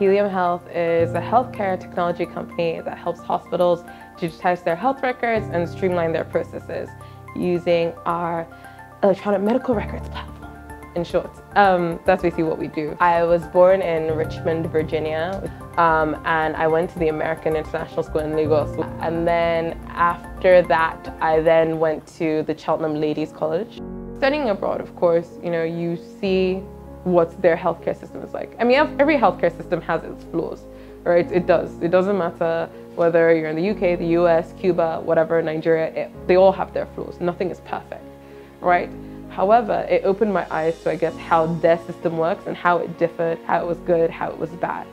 Helium Health is a healthcare technology company that helps hospitals digitize their health records and streamline their processes using our electronic medical records platform. In short, um, that's basically what we do. I was born in Richmond, Virginia, um, and I went to the American International School in Lagos. And then after that, I then went to the Cheltenham Ladies College. Studying abroad, of course, you know, you see what their healthcare system is like. I mean, every healthcare system has its flaws, right? It does. It doesn't matter whether you're in the UK, the US, Cuba, whatever, Nigeria, it, they all have their flaws. Nothing is perfect, right? However, it opened my eyes to, I guess, how their system works and how it differed, how it was good, how it was bad.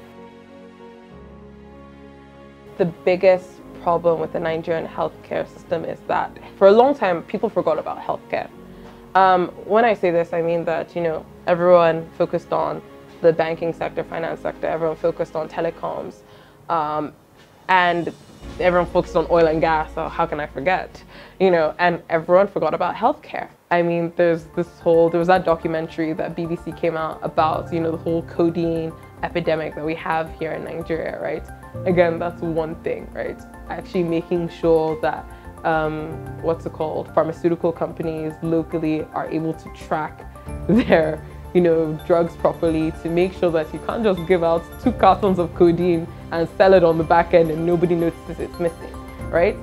The biggest problem with the Nigerian healthcare system is that for a long time, people forgot about healthcare. Um, when I say this, I mean that, you know, everyone focused on the banking sector, finance sector, everyone focused on telecoms, um, and everyone focused on oil and gas, so how can I forget? You know, and everyone forgot about healthcare. I mean, there's this whole, there was that documentary that BBC came out about, you know, the whole codeine epidemic that we have here in Nigeria, right? Again, that's one thing, right? Actually making sure that um, what's it called, pharmaceutical companies locally are able to track their, you know, drugs properly to make sure that you can't just give out two cartons of codeine and sell it on the back end and nobody notices it's missing, right?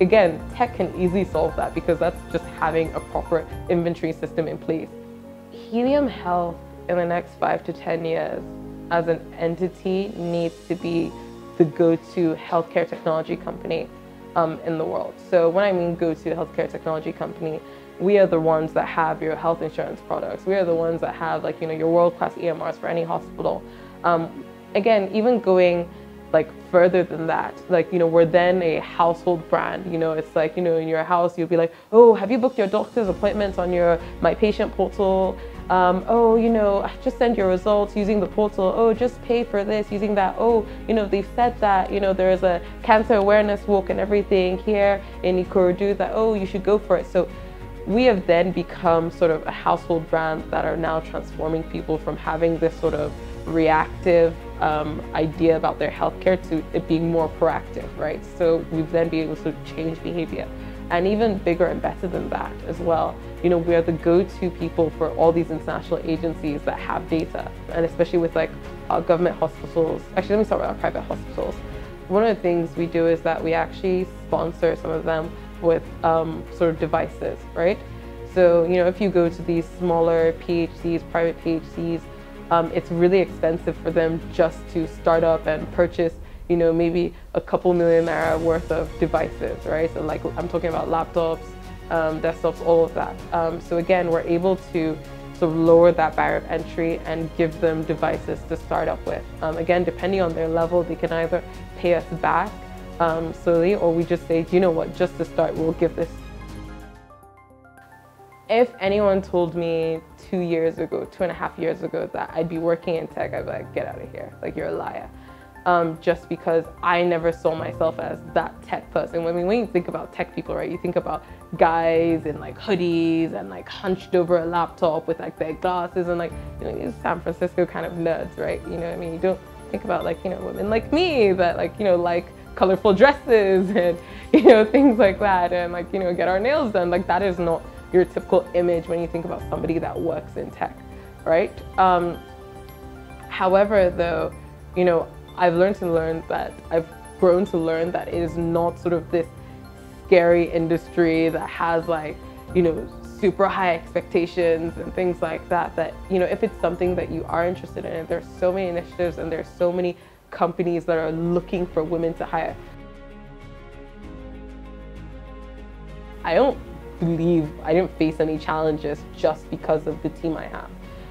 Again, tech can easily solve that because that's just having a proper inventory system in place. Helium Health in the next five to 10 years as an entity needs to be the go-to healthcare technology company um, in the world. So when I mean go to the healthcare technology company, we are the ones that have your health insurance products. We are the ones that have like, you know, your world-class EMRs for any hospital. Um, again, even going like further than that, like, you know, we're then a household brand, you know, it's like, you know, in your house, you'll be like, oh, have you booked your doctor's appointments on your My Patient portal? Um, oh, you know, just send your results using the portal. Oh, just pay for this using that. Oh, you know, they've said that, you know, there is a cancer awareness walk and everything here in Ikorodu that, oh, you should go for it. So we have then become sort of a household brand that are now transforming people from having this sort of reactive um, idea about their healthcare to it being more proactive, right? So we've then been able to change behavior and even bigger and better than that as well. You know, we are the go-to people for all these international agencies that have data, and especially with like our government hospitals. Actually, let me start with our private hospitals. One of the things we do is that we actually sponsor some of them with um, sort of devices, right? So, you know, if you go to these smaller PHCs, private PHCs, um, it's really expensive for them just to start up and purchase you know, maybe a couple million naira worth of devices, right? So like I'm talking about laptops, um, desktops, all of that. Um, so again, we're able to sort of lower that barrier of entry and give them devices to start up with. Um, again, depending on their level, they can either pay us back um, slowly or we just say, you know what, just to start, we'll give this. If anyone told me two years ago, two and a half years ago that I'd be working in tech, I'd be like, get out of here, like you're a liar um, just because I never saw myself as that tech person. I mean, when you think about tech people, right, you think about guys in like hoodies and like hunched over a laptop with like their glasses and like, you know, these San Francisco kind of nerds, right? You know what I mean? You don't think about like, you know, women like me that like, you know, like colorful dresses and, you know, things like that and like, you know, get our nails done. Like that is not your typical image when you think about somebody that works in tech, right? Um, however, though, you know, I've learned to learn that I've grown to learn that it is not sort of this scary industry that has like, you know, super high expectations and things like that, that, you know, if it's something that you are interested in, there's so many initiatives and there's so many companies that are looking for women to hire. I don't believe I didn't face any challenges just because of the team I have,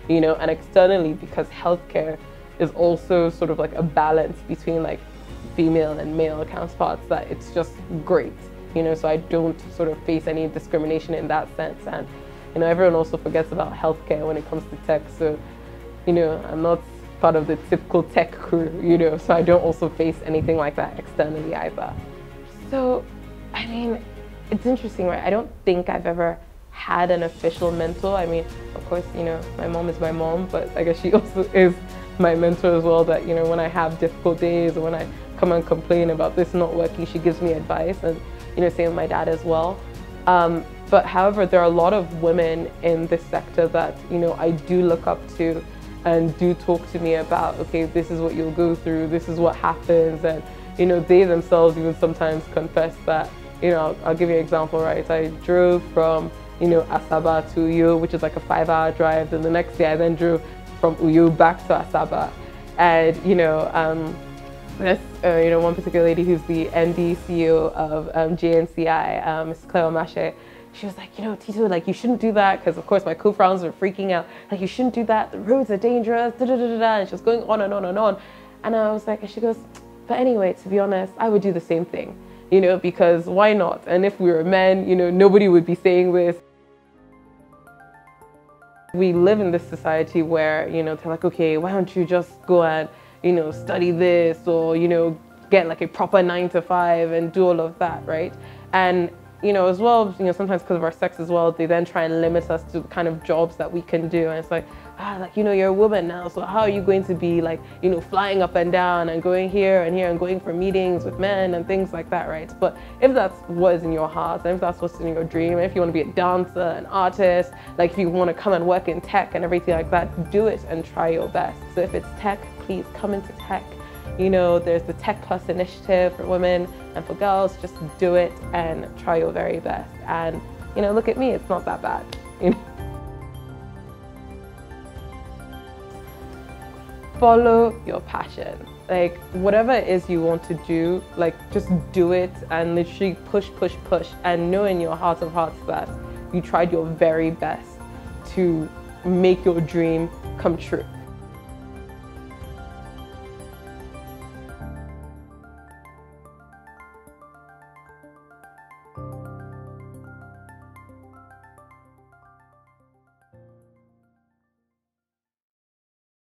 you know, and externally because healthcare is also sort of like a balance between like female and male counterparts that it's just great, you know, so I don't sort of face any discrimination in that sense. And, you know, everyone also forgets about healthcare when it comes to tech. So, you know, I'm not part of the typical tech crew, you know, so I don't also face anything like that externally either. So, I mean, it's interesting, right? I don't think I've ever had an official mentor. I mean, of course, you know, my mom is my mom, but I guess she also is my mentor as well that, you know, when I have difficult days or when I come and complain about this not working, she gives me advice and, you know, same with my dad as well. Um, but however, there are a lot of women in this sector that, you know, I do look up to and do talk to me about, okay, this is what you'll go through, this is what happens. And, you know, they themselves even sometimes confess that, you know, I'll, I'll give you an example, right? I drove from, you know, Asaba to Uyo, which is like a five hour drive. Then the next day I then drove from Uyo back to Asaba. And, you know, um, uh, you know, one particular lady who's the MD CEO of um, JNCI, um, Ms. Clare Omatseye, she was like, you know, Tito, like you shouldn't do that because of course my co-founders are freaking out. Like you shouldn't do that. The roads are dangerous. Da da da da. And she was going on and on and on. And I was like, and she goes, but anyway, to be honest, I would do the same thing, you know, because why not? And if we were men, you know, nobody would be saying this. We live in this society where, you know, they're like, okay, why don't you just go and, you know, study this or, you know, get like a proper nine to five and do all of that, right? And you know, as well, you know, sometimes because of our sex as well, they then try and limit us to the kind of jobs that we can do. And it's like, ah, like, you know, you're a woman now, so how are you going to be like, you know, flying up and down and going here and here and going for meetings with men and things like that, right? But if that's what is in your heart, and if that's what's in your dream, if you want to be a dancer, an artist, like if you want to come and work in tech and everything like that, do it and try your best. So if it's tech, please come into tech. You know, there's the Tech Plus initiative for women and for girls. Just do it and try your very best. And, you know, look at me, it's not that bad. You know? Follow your passion. Like, whatever it is you want to do, like, just do it and literally push, push, push. And know in your heart of hearts that you tried your very best to make your dream come true.